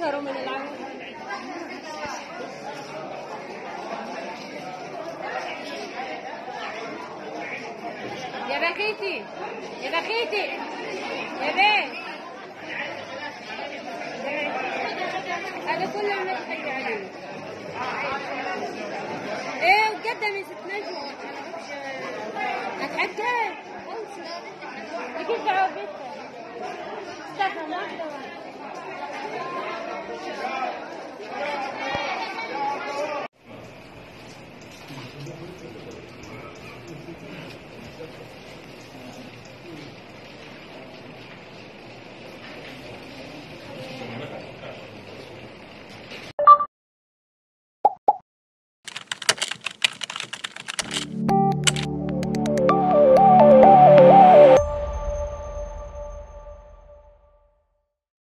يظهروا من العمود يا بخيتي يا بخيتي يا بيه هذا كله ما تحكي عليه إيه وقدم يا ست نجوى هتحكي؟ كيف دعوة